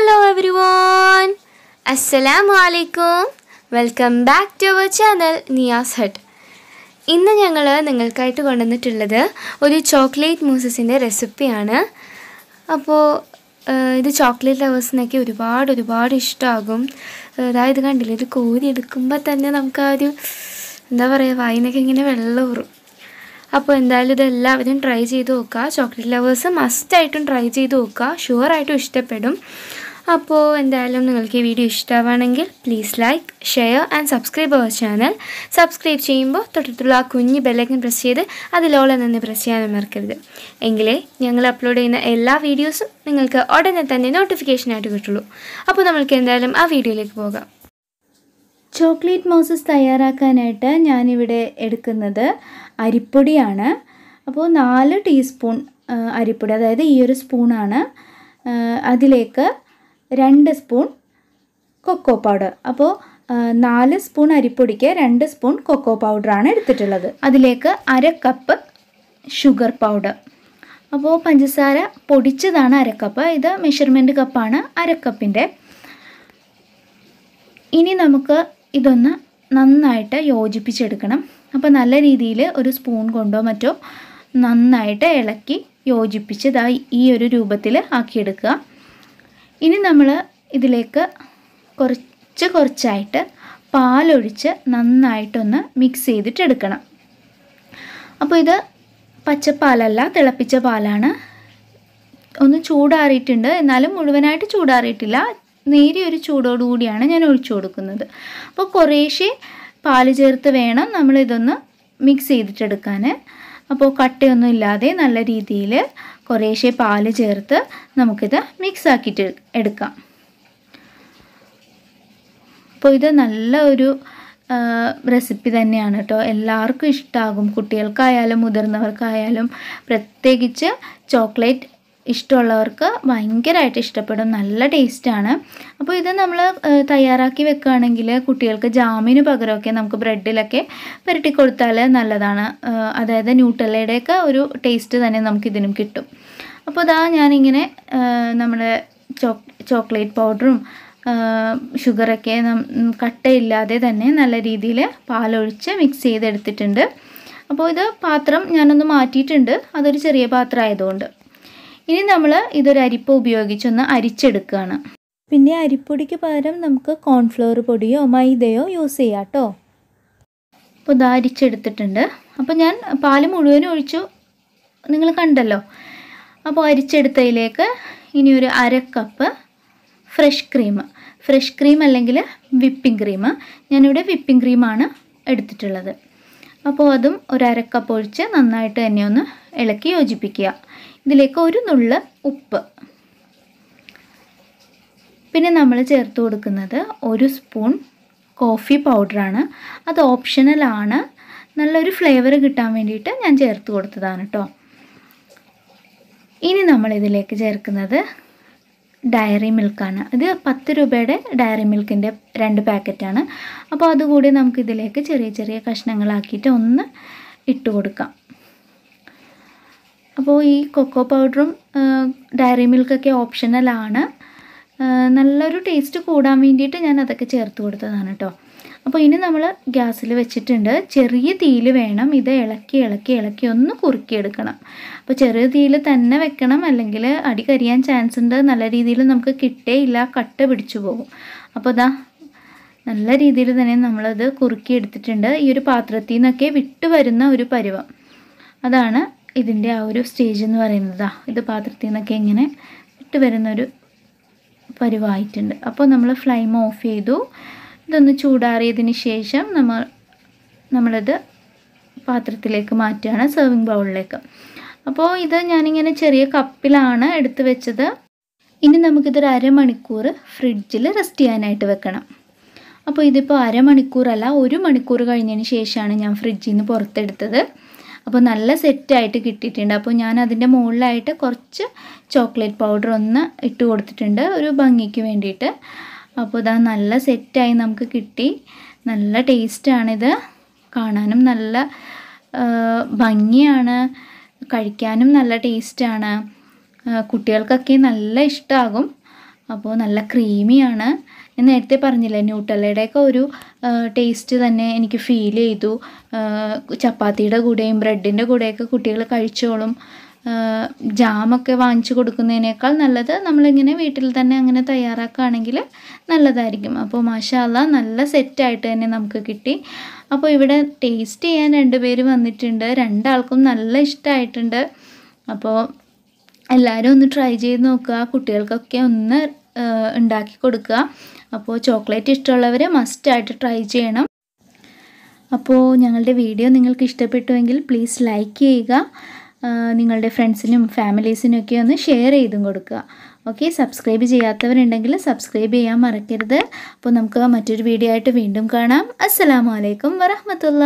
Hello every von അസ്സലാമു അലൈക്കും welcome back to our channel Niyas hut ഇന്ന് ഞങ്ങൾ നിങ്ങൾക്കായിട്ട് കൊണ്ടുവന്നിട്ടുള്ളത് ഒരു ചോക്ലേറ്റ് മൂസസിന്റെ റെസിപ്പിയാണ്. അപ്പോൾ ഇത് ചോക്ലേറ്റ് ലവേഴ്സിനൊക്കെ ഒരുപാട് ഒരുപാട് ഇഷ്ടമാകും അതായത് കണ്ടില്ലേ? ഇത് കോരി എടുക്കുമ്പോൾ തന്നെ നമുക്ക് ആ ഒരു എന്താ പറയുക വായിനൊക്കെ ഇങ്ങനെ വെള്ളം ഊറും. അപ്പോൾ എന്തായാലും ഇതെല്ലാവരും ട്രൈ ചെയ്ത് നോക്കുക. ചോക്ലേറ്റ് ലവേഴ്സ് മസ്റ്റായിട്ടും ട്രൈ ചെയ്ത് നോക്കുക. ഷുവറായിട്ടും ഇഷ്ടപ്പെടും. അപ്പോൾ എന്തായാലും നിങ്ങൾക്ക് ഈ വീഡിയോ ഇഷ്ടമാണെങ്കിൽ please like share and subscribe our channel subscribe ചെയ്യുമ്പോൾ തൊട്ടടുത്തുള്ള ആ കുഞ്ഞ് ബെല്ലൈക്കൻ പ്രസ് ചെയ്ത് അതിലോളം നിന്ന് പ്രസ് ചെയ്യാനും മറക്കരുത്. എങ്കിലേ ഞങ്ങൾ അപ്ലോഡ് ചെയ്യുന്ന എല്ലാ വീഡിയോസും നിങ്ങൾക്ക് ഉടനെ തന്നെ നോട്ടിഫിക്കേഷനായിട്ട് കിട്ടുള്ളൂ. അപ്പോൾ നമ്മൾക്ക് എന്തായാലും ആ വീഡിയോയിലേക്ക് പോകാം. ചോക്ലേറ്റ് മോസസ് തയ്യാറാക്കാനായിട്ട് ഞാനിവിടെ എടുക്കുന്നത് അരിപ്പൊടിയാണ്. അപ്പോൾ നാല് ടീസ്പൂൺ അരിപ്പൊടി അതായത് ഈ ഒരു സ്പൂണാണ് അതിലേക്ക് രണ്ട് സ്പൂൺ കൊക്കോ പൗഡർ. അപ്പോൾ നാല് സ്പൂൺ അരിപ്പൊടിക്ക് രണ്ട് സ്പൂൺ കൊക്കോ പൗഡറാണ് എടുത്തിട്ടുള്ളത്. അതിലേക്ക് അര കപ്പ് ഷുഗർ പൗഡർ. അപ്പോൾ പഞ്ചസാര പൊടിച്ചതാണ് അരക്കപ്പ് ഇത് മെഷർമെന്റ് കപ്പാണ് അരക്കപ്പിന്റെ ഇനി നമുക്ക് ഇതൊന്ന് നന്നായിട്ട് യോജിപ്പിച്ചെടുക്കണം. അപ്പോൾ നല്ല രീതിയിൽ ഒരു സ്പൂൺ കൊണ്ടോ മറ്റോ നന്നായിട്ട് ഇളക്കി യോജിപ്പിച്ച് ദാ ഈ ഒരു രൂപത്തിൽ ആക്കിയെടുക്കുക. ഇനി നമ്മൾ ഇതിലേക്ക് കുറച്ച് കുറച്ചായിട്ട് പാലൊഴിച്ച് നന്നായിട്ടൊന്ന് മിക്സ് ചെയ്തിട്ടെടുക്കണം. അപ്പോൾ ഇത് പച്ചപ്പാലല്ല തിളപ്പിച്ച പാലാണ്. ഒന്ന് ചൂടാറിയിട്ടുണ്ട്. എന്നാലും മുഴുവനായിട്ട് ചൂടാറിയിട്ടില്ല. നേരിയൊരു ചൂടോടുകൂടിയാണ് ഞാൻ ഒഴിച്ചു കൊടുക്കുന്നത്. അപ്പോൾ കുറേശ്ശെ പാൽ ചേർത്ത് വേണം നമ്മളിതൊന്ന് മിക്സ് ചെയ്തിട്ടെടുക്കാൻ അപ്പോൾ കട്ടയൊന്നും ഇല്ലാതെ നല്ല രീതിയിൽ കുറേശ്ശെ പാൽ ചേർത്ത് നമുക്കിത് മിക്സ് ആക്കിയിട്ട് എടുക്കാം. അപ്പോൾ ഇത് നല്ല ഒരു റെസിപ്പി തന്നെയാണ് കേട്ടോ. എല്ലാവർക്കും ഇഷ്ടമാകും കുട്ടികൾക്കായാലും മുതിർന്നവർക്കായാലും പ്രത്യേകിച്ച് ചോക്ലേറ്റ് ഇഷ്ടമുള്ളവർക്ക് ഭയങ്കരമായിട്ട് ഇഷ്ടപ്പെടും. നല്ല ടേസ്റ്റാണ്. അപ്പോൾ ഇത് നമ്മൾ തയ്യാറാക്കി വെക്കുകയാണെങ്കിൽ കുട്ടികൾക്ക് ജാമിന് പകരമൊക്കെ നമുക്ക് ബ്രെഡിലൊക്കെ പുരട്ടി കൊടുത്താൽ നല്ലതാണ്. അതായത് ന്യൂട്ടല്ലയുടെയൊക്കെ ഒരു ടേസ്റ്റ് തന്നെ നമുക്കിതിനും കിട്ടും. അപ്പോൾ ഇതാ ഞാനിങ്ങനെ നമ്മുടെ ചോക്ലേറ്റ് പൗഡറും ഷുഗറൊക്കെ കട്ടയില്ലാതെ തന്നെ നല്ല രീതിയിൽ പാലൊഴിച്ച് മിക്സ് ചെയ്തെടുത്തിട്ടുണ്ട്. അപ്പോൾ ഇത് പാത്രം ഞാനൊന്ന് മാറ്റിയിട്ടുണ്ട്. അതൊരു ചെറിയ പാത്രം ആയതുകൊണ്ട്. ഇനി നമ്മൾ ഇതൊരു അരിപ്പ ഉപയോഗിച്ചൊന്ന് അരിച്ചെടുക്കുകയാണ് പിന്നെ അരിപ്പൊടിക്ക് പകരം നമുക്ക് കോൺഫ്ലവർ പൊടിയോ മൈദയോ യൂസ് ചെയ്യാം കേട്ടോ അപ്പോൾ ഇതാ അരിച്ചെടുത്തിട്ടുണ്ട്. അപ്പോൾ ഞാൻ പാൽ മുഴുവനും ഒഴിച്ചു. നിങ്ങൾ കണ്ടല്ലോ. അപ്പോൾ അരിച്ചെടുത്തതിലേക്ക് ഇനി ഒരു അര cup fresh cream fresh cream അല്ലെങ്കിൽ വിപ്പിംഗ് ക്രീം ഞാനിവിടെ വിപ്പിംഗ് ക്രീമാണ് എടുത്തിട്ടുള്ളത്. അപ്പോൾ അതും ഒരു അര കപ്പ് ഒഴിച്ച് നന്നായിട്ട് തന്നെ ഒന്ന് ഇളക്കി യോജിപ്പിക്കുക. ഇതിലേക്ക് ഒരു നുള്ള് ഉപ്പ്. പിന്നെ നമ്മൾ ചേർത്ത് കൊടുക്കുന്നത് ഒരു സ്പൂൺ കോഫി പൗഡറാണ് അത് ഓപ്ഷണലാണ് നല്ലൊരു ഫ്ലേവർ കിട്ടാൻ വേണ്ടിയിട്ട് ഞാൻ ചേർത്ത് കൊടുത്തതാണ് കേട്ടോ ഇനി നമ്മളിതിലേക്ക് ചേർക്കുന്നത് ഡയറി മിൽക്കാണ്. ഇത് പത്ത് രൂപയുടെ ഡയറി മിൽക്കിന്റെ രണ്ട് പാക്കറ്റാണ്. അപ്പോൾ അതുകൂടി നമുക്ക് ഇതിലേക്ക് ചെറിയ ചെറിയ കഷ്ണങ്ങളാക്കിയിട്ട് ഒന്ന് ഇട്ട് കൊടുക്കാം. അപ്പോൾ ഈ കൊക്കോ പൗഡറും ഡയറി മിൽക്കൊക്കെ ഓപ്ഷണലാണ് നല്ലൊരു ടേസ്റ്റ് കൂടാൻ വേണ്ടിയിട്ട് ഞാൻ അതൊക്കെ ചേർത്ത് കൊടുത്തതാണ് കേട്ടോ. അപ്പോൾ ഇനി നമ്മൾ ഗ്യാസിൽ വെച്ചിട്ടുണ്ട്. ചെറിയ തീയിൽ വേണം ഇത് ഇളക്കി ഇളക്കി ഇളക്കി ഒന്ന് കുറുക്കിയെടുക്കണം. അപ്പോൾ ചെറിയ തീയിൽ തന്നെ വെക്കണം. അല്ലെങ്കിൽ അടി കരിയാൻ ചാൻസ് ഉണ്ട്. നല്ല രീതിയിൽ നമുക്ക് കിട്ടേയില്ല. കട്ട പിടിച്ചു പോകും. അപ്പോൾ ഇതാ നല്ല രീതിയിൽ തന്നെ നമ്മളത് കുറുക്കിയെടുത്തിട്ടുണ്ട്. ഈ ഒരു പാത്രത്തിൽ നിന്നൊക്കെ വിട്ടു വരുന്ന ഒരു പരുവം. അതാണ് ഇതിന്റെ ആ ഒരു സ്റ്റേജ് എന്ന് പറയുന്നത്. ഇത് പാത്രത്തിൽ നിന്നൊക്കെ ഇങ്ങനെ വിട്ട് വരുന്നൊരു പരുവായിട്ടുണ്ട്. അപ്പോൾ നമ്മൾ ഫ്ലെയിം ഓഫ് ചെയ്തു. ഇതൊന്ന് ചൂടാറിയതിന് ശേഷം നമ്മൾ നമ്മളത് പാത്രത്തിലേക്ക് മാറ്റുകയാണ് സെർവിങ് ബൗളിലേക്ക് അപ്പോൾ ഇത് ഞാനിങ്ങനെ ചെറിയ കപ്പിലാണ് എടുത്തു വെച്ചത്. ഇനി നമുക്കിതൊരു അരമണിക്കൂർ ഫ്രിഡ്ജിൽ റെസ്റ്റ് ചെയ്യാനായിട്ട് വെക്കണം. അപ്പോൾ ഇതിപ്പോൾ അരമണിക്കൂറല്ല ഒരു മണിക്കൂർ കഴിഞ്ഞതിന് ശേഷമാണ് ഞാൻ ഫ്രിഡ്ജിൽ നിന്ന് പുറത്തെടുത്തത്. അപ്പോൾ നല്ല സെറ്റായിട്ട് കിട്ടിയിട്ടുണ്ട്. അപ്പോൾ ഞാൻ അതിന്റെ മുകളിലായിട്ട് കുറച്ച് ചോക്ലേറ്റ് പൗഡർ ഒന്ന് ഇട്ട് കൊടുത്തിട്ടുണ്ട് ഒരു ഭംഗിക്ക് വേണ്ടിയിട്ട്. അപ്പോൾ ഇതാ നല്ല സെറ്റായി നമുക്ക് കിട്ടി. നല്ല ടേസ്റ്റാണിത്. കാണാനും നല്ല ഭംഗിയാണ്. കഴിക്കാനും നല്ല ടേസ്റ്റാണ്. കുട്ടികൾക്കൊക്കെ നല്ല ഇഷ്ടമാകും അപ്പോൾ നല്ല ക്രീമിയാണ്. ഞാൻ നേരത്തെ പറഞ്ഞില്ലേ ന്യൂട്ടല്ലയുടെയൊക്കെ ഒരു ടേസ്റ്റ് തന്നെ എനിക്ക് ഫീൽ ചെയ്തു. ചപ്പാത്തിയുടെ കൂടെയും ബ്രെഡിന്റെ കൂടെയൊക്കെ കുട്ടികൾ കഴിച്ചോളും. ജാമൊക്കെ വാങ്ങിച്ചു കൊടുക്കുന്നതിനേക്കാൾ നല്ലത് നമ്മളിങ്ങനെ വീട്ടിൽ തന്നെ അങ്ങനെ തയ്യാറാക്കുകയാണെങ്കിൽ നല്ലതായിരിക്കും. അപ്പോൾ മാഷാല്ല നല്ല സെറ്റായിട്ട് തന്നെ നമുക്ക് കിട്ടി. അപ്പോൾ ഇവിടെ ടേസ്റ്റ് ചെയ്യാൻ രണ്ടുപേർ വന്നിട്ടുണ്ട്. രണ്ടാൾക്കും നല്ല ഇഷ്ടമായിട്ടുണ്ട്. അപ്പോൾ എല്ലാവരും ഒന്ന് ട്രൈ ചെയ്ത് നോക്കുക. കുട്ടികൾക്കൊക്കെ ഒന്ന് ഉണ്ടാക്കി കൊടുക്കുക. അപ്പോൾ ചോക്ലേറ്റ് ഇഷ്ടമുള്ളവർ മസ്റ്റായിട്ട് ട്രൈ ചെയ്യണം. അപ്പോൾ ഞങ്ങളുടെ വീഡിയോ നിങ്ങൾക്ക് ഇഷ്ടപ്പെട്ടുവെങ്കിൽ പ്ലീസ് ലൈക്ക് ചെയ്യുക. നിങ്ങളുടെ ഫ്രണ്ട്സിനും ഫാമിലീസിനും ഒക്കെ ഒന്ന് ഷെയർ ചെയ്തും കൊടുക്കുക. ഓക്കെ സബ്സ്ക്രൈബ് ചെയ്യാത്തവരുണ്ടെങ്കിൽ സബ്സ്ക്രൈബ് ചെയ്യാൻ മറക്കരുത്. അപ്പോൾ നമുക്ക് മറ്റൊരു വീഡിയോ ആയിട്ട് വീണ്ടും കാണാം. അസ്സാം വലൈക്കും വറഹമത്തുള്ള.